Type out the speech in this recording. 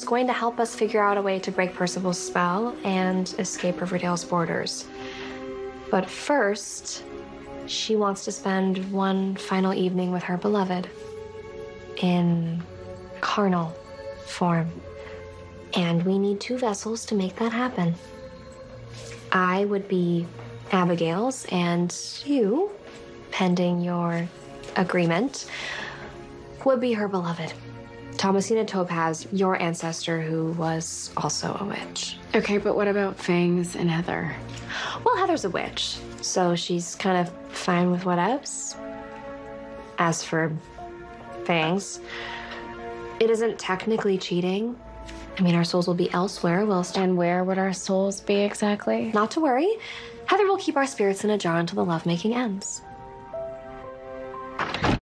It's going to help us figure out a way to break Percival's spell and escape Riverdale's borders. But first, she wants to spend one final evening with her beloved in carnal form. And we need two vessels to make that happen. I would be Abigail's, and you, pending your agreement, would be her beloved. Thomasina Topaz, your ancestor who was also a witch. Okay, but what about Fangs and Heather? Well, Heather's a witch, so she's kind of fine with whatevs. As for Fangs, it isn't technically cheating. I mean, our souls will be elsewhere whilst. And where would our souls be exactly? Not to worry. Heather will keep our spirits in a jar until the lovemaking ends.